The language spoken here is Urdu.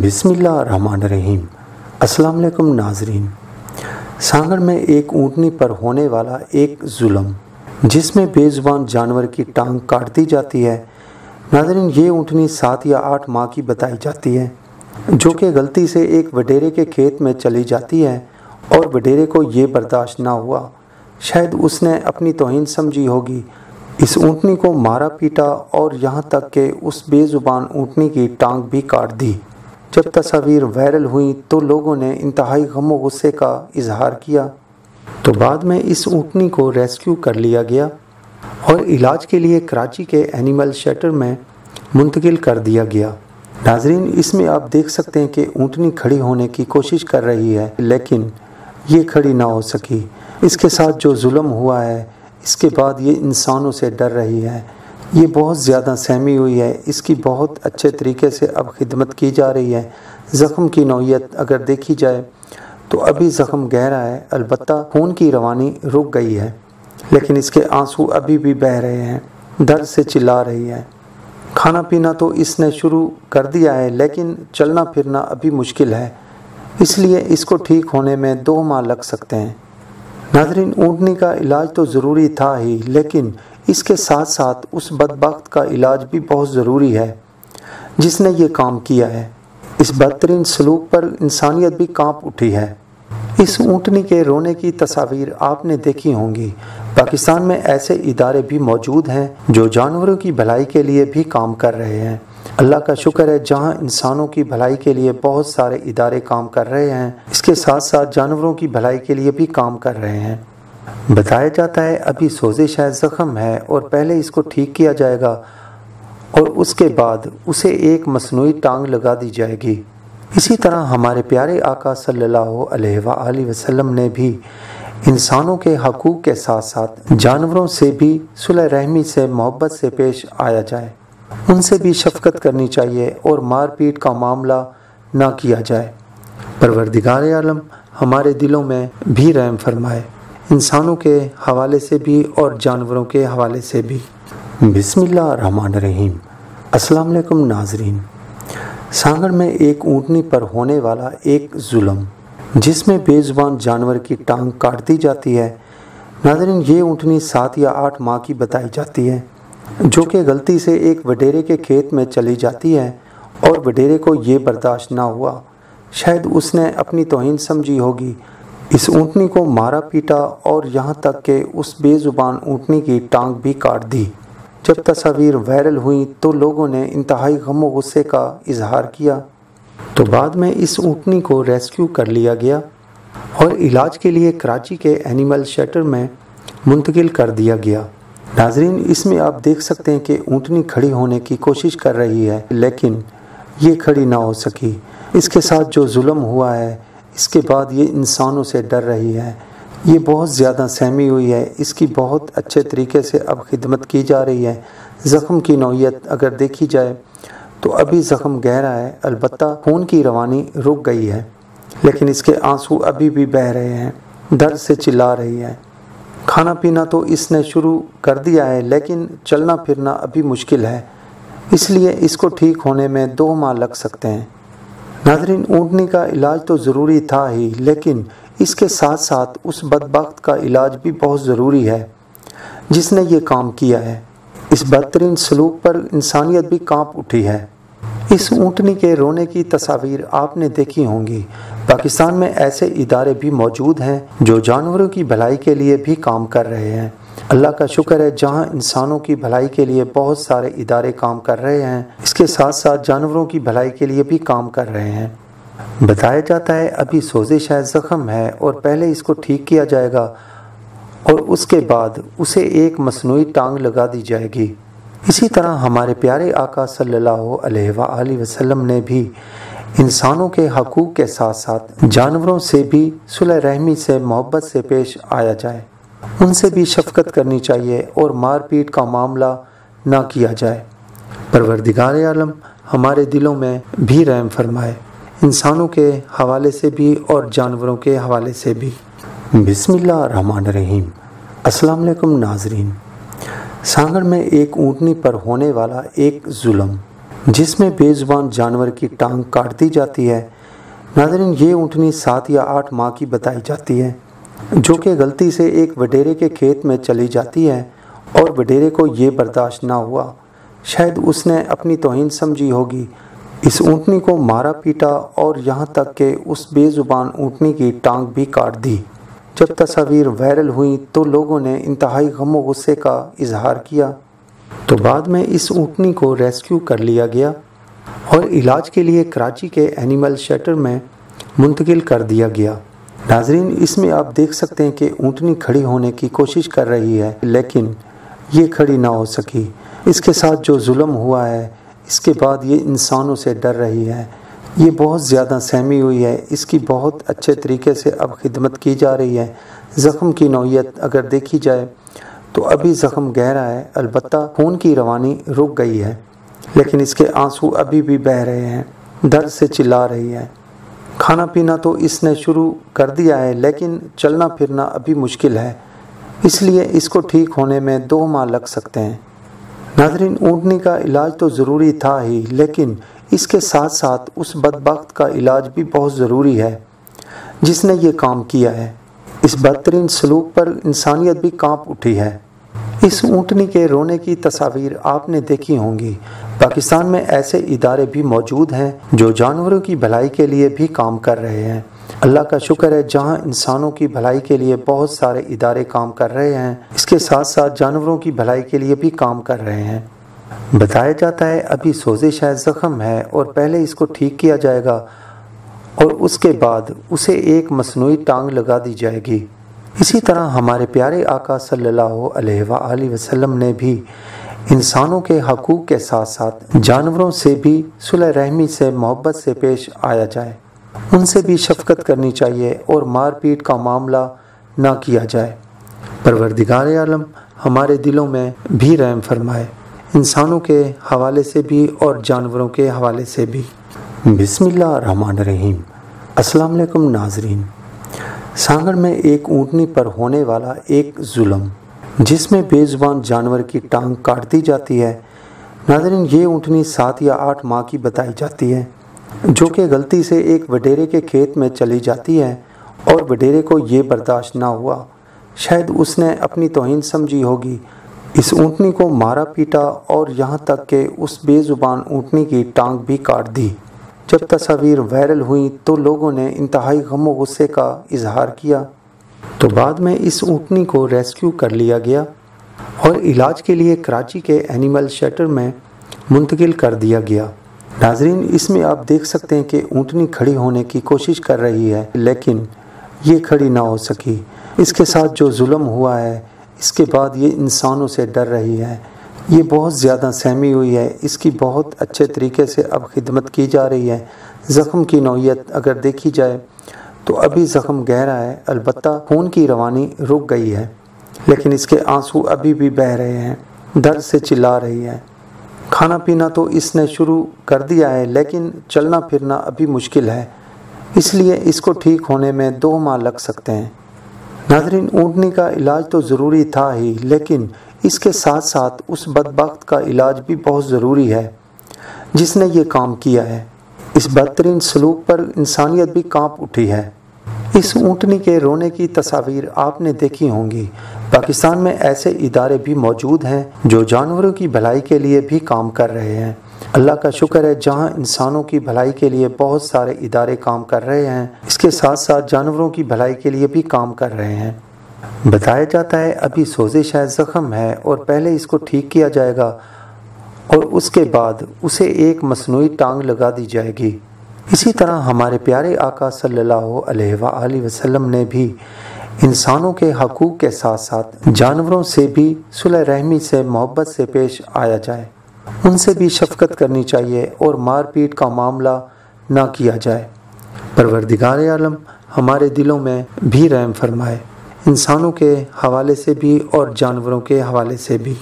بسم اللہ الرحمن الرحیم۔ السلام علیکم ناظرین۔ سانگڑ میں ایک اونٹنی پر ہونے والا ایک ظلم، جس میں بے زبان جانور کی ٹانگ کاٹ دی جاتی ہے۔ ناظرین، یہ اونٹنی سات یا آٹھ ماہ کی بتائی جاتی ہے، جو کہ غلطی سے ایک وڈیرے کے کھیت میں چلی جاتی ہے اور وڈیرے کو یہ برداشت نہ ہوا۔ شاید اس نے اپنی توہین سمجھی ہوگی۔ اس اونٹنی کو مارا پیٹا اور یہاں تک کہ اس بے زبان اونٹنی کی ٹانگ بھی کاٹ دی۔ جب تصاویر وائرل ہوئیں تو لوگوں نے انتہائی غم و غصے کا اظہار کیا۔ تو بعد میں اس اونٹنی کو ریسکیو کر لیا گیا اور علاج کے لیے کراچی کے اینیمل شیٹر میں منتقل کر دیا گیا۔ ناظرین، اس میں آپ دیکھ سکتے ہیں کہ اونٹنی کھڑی ہونے کی کوشش کر رہی ہے، لیکن یہ کھڑی نہ ہو سکی۔ اس کے ساتھ جو ظلم ہوا ہے، اس کے بعد یہ انسانوں سے ڈر رہی ہے۔ یہ بہت زیادہ سہمی ہوئی ہے۔ اس کی بہت اچھے طریقے سے اب خدمت کی جا رہی ہے۔ زخم کی نوعیت اگر دیکھی جائے تو ابھی زخم گہرا ہے، البتہ خون کی روانی رک گئی ہے۔ لیکن اس کے آنسو ابھی بھی بہہ رہے ہیں، درد سے چلا رہی ہے۔ کھانا پینا تو اس نے شروع کر دیا ہے، لیکن چلنا پھرنا ابھی مشکل ہے۔ اس لیے اس کو ٹھیک ہونے میں دو ماہ لگ سکتے ہیں۔ ناظرین، اونٹنی کا علاج تو ضروری تھا ہی، لیکن اس کے ساتھ ساتھ اس بدبخت کا علاج بھی بہت ضروری ہے۔ جس نے یہ کام کیا ہے۔ اس بدترین سلوک پر انسانیت بھی کانپ اٹھی ہے۔ اس اونٹنی کے رونے کی تصاویر آپ نے دیکھی ہوں گی۔ پاکستان میں ایسے ادارے بھی موجود ہیں جو جانوروں کی بھلائی کے لیے بھی کام کر رہے ہیں۔ اللہ کا شکر ہے جہاں انسانوں کی بھلائی کے لیے بہت سارے ادارے کام کر رہے ہیں، اس کے ساتھ ساتھ جانوروں کی بھلائی کے لیے بھی کام کر رہے ہیں۔ بتایا جاتا ہے ابھی سوزش ہے زخم ہے اور پہلے اس کو ٹھیک کیا جائے گا اور اس کے بعد اسے ایک مصنوعی ٹانگ لگا دی جائے گی۔ اسی طرح ہمارے پیارے آقا صلی اللہ علیہ وآلہ وسلم نے بھی انسانوں کے حقوق کے ساتھ ساتھ جانوروں سے بھی صلح رحمی سے محبت سے پیش آیا جائے۔ ان سے بھی شفقت کرنی چاہیے اور مار پیٹ کا معاملہ نہ کیا جائے۔ پروردگار عالم ہمارے دلوں میں بھی رحم فرمائے۔ انسانوں کے حوالے سے بھی اور جانوروں کے حوالے سے بھی۔ بسم اللہ الرحمن الرحیم۔ السلام علیکم ناظرین۔ سانگڑ میں ایک اونٹنی پر ہونے والا ایک ظلم، جس میں بے زبان جانور کی ٹانگ کاٹ دی جاتی ہے۔ ناظرین، یہ اونٹنی سات یا آٹھ ماہ کی بتائی جاتی ہے، جو کہ غلطی سے ایک وڈیرے کے کھیت میں چلی جاتی ہے اور وڈیرے کو یہ برداشت نہ ہوا۔ شاید اس نے اپنی توہین سمجھی ہوگی۔ اس اونٹنی کو مارا پیٹا اور یہاں تک کہ اس بے زبان اونٹنی کی ٹانگ بھی کاٹ دی۔ جب تصاویر وائرل ہوئیں تو لوگوں نے انتہائی غم و غصے کا اظہار کیا۔ تو بعد میں اس اونٹنی کو ریسکیو کر لیا گیا اور علاج کے لیے کراچی کے اینیمل شیٹر میں منتقل کر دیا گیا۔ ناظرین، اس میں آپ دیکھ سکتے ہیں کہ اونٹنی کھڑی ہونے کی کوشش کر رہی ہے، لیکن یہ کھڑی نہ ہو سکی۔ اس کے ساتھ جو ظلم ہوا ہے اس کے بعد یہ انسانوں سے ڈر رہی ہے۔ یہ بہت زیادہ سہمی ہوئی ہے۔ اس کی بہت اچھے طریقے سے اب خدمت کی جا رہی ہے۔ زخم کی نوعیت اگر دیکھی جائے تو ابھی زخم گہرا ہے۔ البتہ خون کی روانی رک گئی ہے۔ لیکن اس کے آنسو ابھی بھی بہہ رہے ہیں۔ درد سے چلا رہی ہے۔ کھانا پینا تو اس نے شروع کر دیا ہے، لیکن چلنا پھرنا ابھی مشکل ہے۔ اس لیے اس کو ٹھیک ہونے میں دو ماہ لگ سکتے ہیں۔ ناظرین، اونٹنی کا علاج تو ضروری تھا ہی، لیکن اس کے ساتھ ساتھ اس بدبخت کا علاج بھی بہت ضروری ہے، جس نے یہ کام کیا ہے۔ اس بدترین سلوک پر انسانیت بھی کانپ اٹھی ہے۔ اس اونٹنی کے رونے کی تصاویر آپ نے دیکھی ہوں گی۔ پاکستان میں ایسے ادارے بھی موجود ہیں جو جانوروں کی بھلائی کے لیے بھی کام کر رہے ہیں۔ اللہ کا شکر ہے، جہاں انسانوں کی بھلائی کے لیے بہت سارے ادارے کام کر رہے ہیں، اس کے ساتھ ساتھ جانوروں کی بھلائی کے لیے بھی کام کر رہے ہیں۔ بتایا جاتا ہے، ابھی سوزش ہے زخم ہے اور پہلے اس کو ٹھیک کیا جائے گا اور اس کے بعد اسے ایک مصنوعی ٹانگ لگا دی جائے گی۔ اسی طرح ہمارے پیارے آقا صلی اللہ علیہ وآلہ وسلم نے بھی انسانوں کے حقوق کے ساتھ ساتھ جانوروں سے بھی صلح رحمی سے محبت سے پیش آیا جائے۔ ان سے بھی شفقت کرنی چاہیے اور مار پیٹ کا معاملہ نہ کیا جائے۔ پروردگار عالم ہمارے دلوں میں بھی رحم فرمائے، انسانوں کے حوالے سے بھی اور جانوروں کے حوالے سے بھی۔ بسم اللہ الرحمن الرحیم۔ السلام علیکم ناظرین۔ سانگڑ میں ایک اونٹنی پر ہونے والا ایک ظلم، جس میں بے زبان جانور کی ٹانگ کاٹ دی جاتی ہے۔ ناظرین، یہ اونٹنی سات یا آٹھ ماہ کی بتائی جاتی ہے۔ جو کہ غلطی سے ایک وڈیرے کے کھیت میں چلی جاتی ہے اور وڈیرے کو یہ برداشت نہ ہوا۔ شاید اس نے اپنی توہین سمجھی ہوگی۔ اس اونٹنی کو مارا پیٹا اور یہاں تک کہ اس بے زبان اونٹنی کی ٹانگ بھی کاٹ دی۔ جب تصاویر وائرل ہوئیں تو لوگوں نے انتہائی غم و غصے کا اظہار کیا۔ تو بعد میں اس اونٹنی کو ریسکیو کر لیا گیا اور علاج کے لیے کراچی کے اینیمل شیٹر میں منتقل کر دیا گیا۔ ناظرین، اس میں آپ دیکھ سکتے ہیں کہ اونٹنی کھڑی ہونے کی کوشش کر رہی ہے، لیکن یہ کھڑی نہ ہو سکی۔ اس کے ساتھ جو ظلم ہوا ہے، اس کے بعد یہ انسانوں سے ڈر رہی ہے۔ یہ بہت زیادہ سہمی ہوئی ہے۔ اس کی بہت اچھے طریقے سے اب خدمت کی جا رہی ہے۔ زخم کی نوعیت اگر دیکھی جائے تو ابھی زخم گہرا ہے، البتہ خون کی روانی رک گئی ہے، لیکن اس کے آنسو ابھی بھی بہ رہے ہیں۔ درد سے چلا رہی ہے۔ کھانا پینا تو اس نے شروع کر دیا ہے، لیکن چلنا پھرنا ابھی مشکل ہے۔ اس لیے اس کو ٹھیک ہونے میں دو ماہ لگ سکتے ہیں۔ ناظرین، اونٹنی کا علاج تو ضروری تھا ہی، لیکن اس کے ساتھ ساتھ اس بدبخت کا علاج بھی بہت ضروری ہے، جس نے یہ کام کیا ہے۔ اس بدترین سلوک پر انسانیت بھی کانپ اٹھی ہے۔ اس اونٹنی کے رونے کی تصاویر آپ نے دیکھی ہوں گی۔ پاکستان میں ایسے ادارے بھی موجود ہیں جو جانوروں کی بھلائی کے لیے بھی کام کر رہے ہیں۔ اللہ کا شکر ہے جہاں انسانوں کی بھلائی کے لیے بہت سارے ادارے کام کر رہے ہیں، اس کے ساتھ ساتھ جانوروں کی بھلائی کے لیے بھی کام کر رہے ہیں۔ بتایا جاتا ہے ابھی سوزش ہے، زخم ہے اور پہلے اس کو ٹھیک کیا جائے گا اور اس کے بعد اسے ایک مصنوعی ٹانگ لگا دی جائے گی۔ اسی طرح ہمارے پیارے آقا صلی اللہ علیہ وآلہ وسلم نے بھی انسانوں کے حقوق کے ساتھ ساتھ جانوروں سے بھی صلح رحمی سے، محبت سے پیش آیا جائے۔ ان سے بھی شفقت کرنی چاہیے اور مار پیٹ کا معاملہ نہ کیا جائے۔ پروردگار عالم ہمارے دلوں میں بھی رحم فرمائے۔ انسانوں کے حوالے سے بھی اور جانوروں کے حوالے سے بھی۔ بسم اللہ الرحمن الرحیم۔ السلام علیکم ناظرین۔ سانگڑ میں ایک اونٹنی پر ہونے والا ایک ظلم، جس میں بے زبان جانور کی ٹانگ کاٹ دی جاتی ہے۔ ناظرین، یہ اونٹنی سات یا آٹھ ماہ کی بتائی جاتی ہے، جو کہ غلطی سے ایک وڈیرے کے کھیت میں چلی جاتی ہے اور وڈیرے کو یہ برداشت نہ ہوا۔ شاید اس نے اپنی توہین سمجھی ہوگی۔ اس اونٹنی کو مارا پیٹا اور یہاں تک کہ اس بے زبان اونٹنی کی ٹانگ بھی کاٹ دی۔ جب تصاویر وائرل ہوئیں تو لوگوں نے انتہائی غم و غصے کا اظہار کیا۔ تو بعد میں اس اونٹنی کو ریسکیو کر لیا گیا اور علاج کے لیے کراچی کے اینیمل شیٹر میں منتقل کر دیا گیا۔ ناظرین، اس میں آپ دیکھ سکتے ہیں کہ اونٹنی کھڑی ہونے کی کوشش کر رہی ہے، لیکن یہ کھڑی نہ ہو سکی۔ اس کے ساتھ جو ظلم ہوا ہے، اس کے بعد یہ انسانوں سے ڈر رہی ہے۔ یہ بہت زیادہ سہمی ہوئی ہے۔ اس کی بہت اچھے طریقے سے اب خدمت کی جا رہی ہے۔ زخم کی نوعیت اگر دیکھی جائے تو ابھی زخم گہرا ہے، البتہ خون کی روانی رک گئی ہے۔ لیکن اس کے آنسو ابھی بھی بہ رہے ہیں درد سے چلا رہی ہے۔ کھانا پینا تو اس نے شروع کر دیا ہے، لیکن چلنا پھرنا ابھی مشکل ہے۔ اس لیے اس کو ٹھیک ہونے میں دو ماہ لگ سکتے ہیں۔ ناظرین، اونٹنی کا علاج تو ضروری تھا ہی، لیکن اس کے ساتھ ساتھ اس بدبخت کا علاج بھی بہت ضروری ہے، جس نے یہ کام کیا ہے۔ اس بدترین سلوک پر انسانیت بھی کانپ اٹھی ہے۔ اس اونٹنی کے رونے کی تصاویر آپ نے دیکھی ہوں گی۔ پاکستان میں ایسے ادارے بھی موجود ہیں جو جانوروں کی بھلائی کے لیے بھی کام کر رہے ہیں۔ اللہ کا شکر ہے جہاں انسانوں کی بھلائی کے لیے بہت سارے ادارے کام کر رہے ہیں، اس کے ساتھ ساتھ جانوروں کی بھلائی کے لیے بھی کام کر رہے ہیں۔ بتایا جاتا ہے، ابھی سوزش ہے، زخم ہے اور پہلے اس کو ٹھیک کیا جائے گا اور اس کے بعد اسے ایک مصنوعی ٹانگ لگا دی جائے گی۔ اسی طرح ہمارے پیارے آقا صلی اللہ علیہ وآلہ وسلم نے بھی انسانوں کے حقوق کے ساتھ ساتھ جانوروں سے بھی صلح رحمی سے، محبت سے پیش آیا جائے۔ ان سے بھی شفقت کرنی چاہیے اور مار پیٹ کا معاملہ نہ کیا جائے۔ پروردگار عالم، ہمارے دلوں میں بھی رحم فرمائے۔ انسانوں کے حوالے سے بھی اور جانوروں کے حوالے سے بھی۔